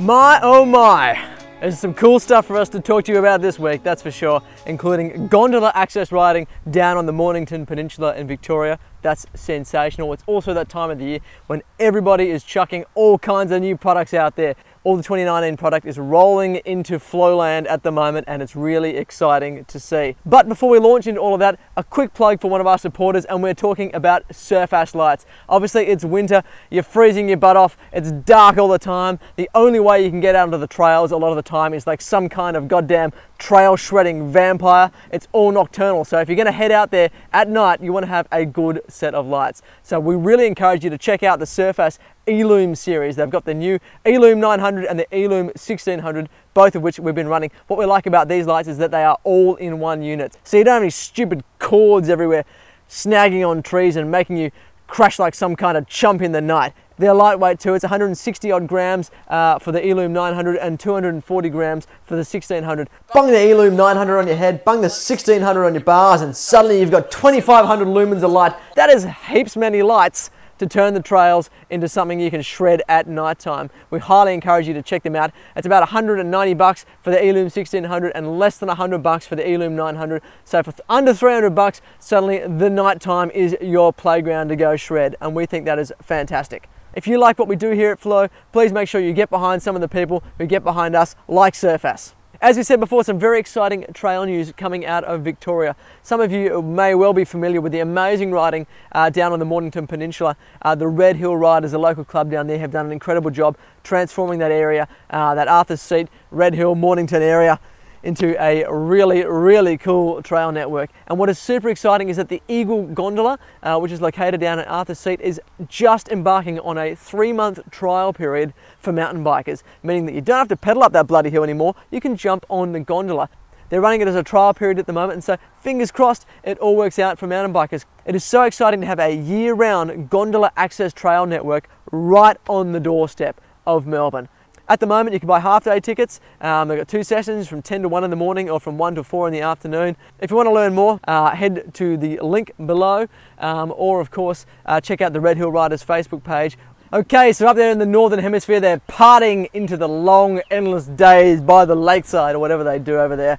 My oh my! There's some cool stuff for us to talk to you about this week, that's for sure, including gondola access riding down on the Mornington Peninsula in Victoria. That's sensational. It's also that time of the year when everybody is chucking all kinds of new products out there all the 2019 product is rolling into Flowland at the moment and it's really exciting to see. But before we launch into all of that, a quick plug for one of our supporters and we're talking about Serfas lights. Obviously it's winter, you're freezing your butt off, it's dark all the time. The only way you can get out onto the trails a lot of the time is like some kind of goddamn trail shredding vampire. It's all nocturnal. So if you're gonna head out there at night, you wanna have a good set of lights. So we really encourage you to check out the Serfas Elume series. They've got the new Elume 900 and the Elume 1600, both of which we've been running. What we like about these lights is that they are all in one unit. So you don't have any stupid cords everywhere snagging on trees and making you crash like some kind of chump in the night. They're lightweight too. It's 160 odd grams uh, for the Elume 900 and 240 grams for the 1600. Bung the Elume 900 on your head, bung the 1600 on your bars, and suddenly you've got 2500 lumens of light. That is heaps many lights to turn the trails into something you can shred at night time. We highly encourage you to check them out. It's about 190 bucks for the Elume 1600 and less than 100 bucks for the Elume 900. So for under 300 bucks, suddenly the nighttime is your playground to go shred. And we think that is fantastic. If you like what we do here at Flow, please make sure you get behind some of the people who get behind us like Serfas. As we said before, some very exciting trail news coming out of Victoria. Some of you may well be familiar with the amazing riding uh, down on the Mornington Peninsula. Uh, the Red Hill Riders, a local club down there, have done an incredible job transforming that area, uh, that Arthur's Seat, Red Hill, Mornington area into a really, really cool trail network. And what is super exciting is that the Eagle Gondola, uh, which is located down at Arthur's Seat, is just embarking on a three month trial period for mountain bikers, meaning that you don't have to pedal up that bloody hill anymore, you can jump on the gondola. They're running it as a trial period at the moment, and so fingers crossed it all works out for mountain bikers. It is so exciting to have a year round gondola access trail network right on the doorstep of Melbourne. At the moment, you can buy half day tickets. Um, they've got two sessions from 10 to 1 in the morning or from 1 to 4 in the afternoon. If you want to learn more, uh, head to the link below um, or, of course, uh, check out the Red Hill Riders Facebook page. Okay, so up there in the Northern Hemisphere, they're partying into the long, endless days by the lakeside or whatever they do over there.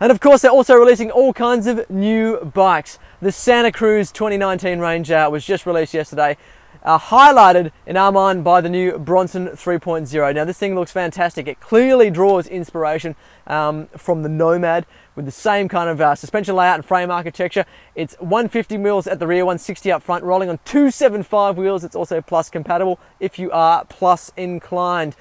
And of course, they're also releasing all kinds of new bikes. The Santa Cruz 2019 Ranger was just released yesterday uh, highlighted in our mind by the new Bronson 3.0. Now this thing looks fantastic. It clearly draws inspiration um, from the Nomad with the same kind of uh, suspension layout and frame architecture. It's 150 wheels at the rear, 160 up front, rolling on 275 wheels. It's also plus compatible if you are plus inclined.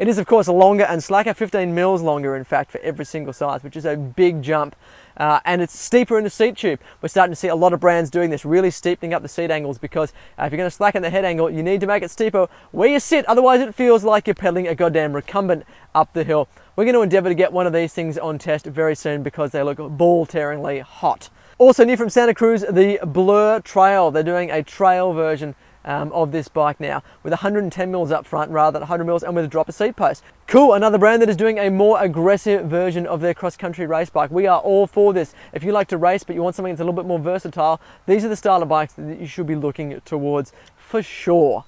It is of course longer and slacker, 15 mils longer in fact for every single size, which is a big jump. Uh, and it's steeper in the seat tube. We're starting to see a lot of brands doing this, really steepening up the seat angles because uh, if you're going to slacken the head angle, you need to make it steeper where you sit. Otherwise, it feels like you're pedaling a goddamn recumbent up the hill. We're going to endeavor to get one of these things on test very soon because they look ball-tearingly hot. Also new from Santa Cruz, the Blur Trail. They're doing a trail version um, of this bike now with 110 mils up front rather than 100 mils and with a dropper seat post. Cool, another brand that is doing a more aggressive version of their cross-country race bike. We are all for this. If you like to race but you want something that's a little bit more versatile, these are the style of bikes that you should be looking towards for sure.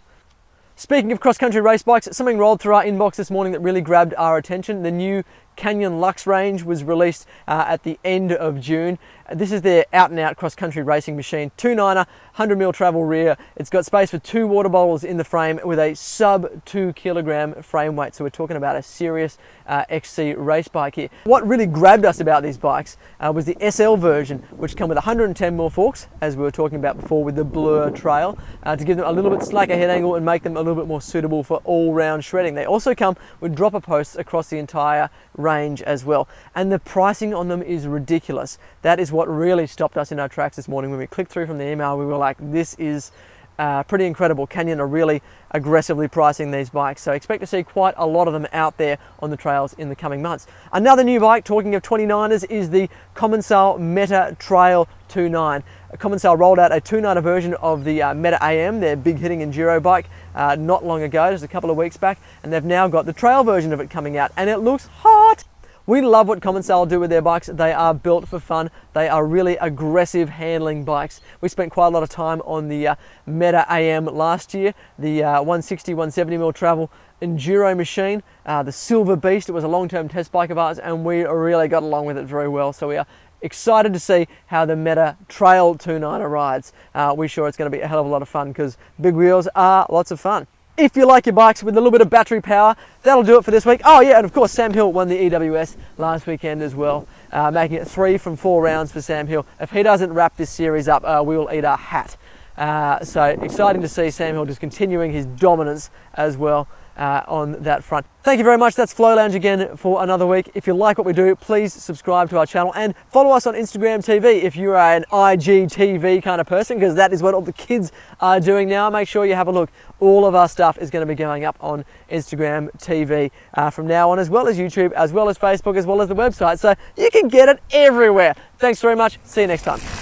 Speaking of cross-country race bikes, something rolled through our inbox this morning that really grabbed our attention. The new Canyon Lux range was released uh, at the end of June. This is their out and out cross country racing machine. 2.9er, 100 mil travel rear. It's got space for two water bottles in the frame with a sub two kilogram frame weight. So we're talking about a serious uh, XC race bike here. What really grabbed us about these bikes uh, was the SL version, which come with 110 mil forks, as we were talking about before with the Blur Trail, uh, to give them a little bit slacker head angle and make them a little bit more suitable for all round shredding. They also come with dropper posts across the entire range as well. And the pricing on them is ridiculous. That is what really stopped us in our tracks this morning. When we clicked through from the email, we were like, this is uh, pretty incredible. Canyon are really aggressively pricing these bikes, so expect to see quite a lot of them out there on the trails in the coming months. Another new bike, talking of 29ers, is the Commencal Meta Trail 29. Commencal rolled out a 29er version of the uh, Meta AM, their big hitting enduro bike, uh, not long ago, just a couple of weeks back, and they've now got the trail version of it coming out, and it looks hot. We love what Commencal do with their bikes. They are built for fun. They are really aggressive handling bikes. We spent quite a lot of time on the uh, Meta AM last year, the uh, 160, 170 mil travel enduro machine, uh, the Silver Beast. It was a long-term test bike of ours and we really got along with it very well. So we are excited to see how the Meta Trail 29er rides. Uh, we're sure it's going to be a hell of a lot of fun because big wheels are lots of fun. If you like your bikes with a little bit of battery power, that'll do it for this week. Oh yeah, and of course Sam Hill won the EWS last weekend as well, uh, making it three from four rounds for Sam Hill. If he doesn't wrap this series up, uh, we will eat our hat. Uh, so exciting to see Sam Hill just continuing his dominance as well uh, on that front. Thank you very much. That's Flow Lounge again for another week. If you like what we do, please subscribe to our channel and follow us on Instagram TV if you're an IGTV kind of person, because that is what all the kids are doing now. Make sure you have a look. All of our stuff is going to be going up on Instagram TV uh, from now on, as well as YouTube, as well as Facebook, as well as the website. So you can get it everywhere. Thanks very much. See you next time.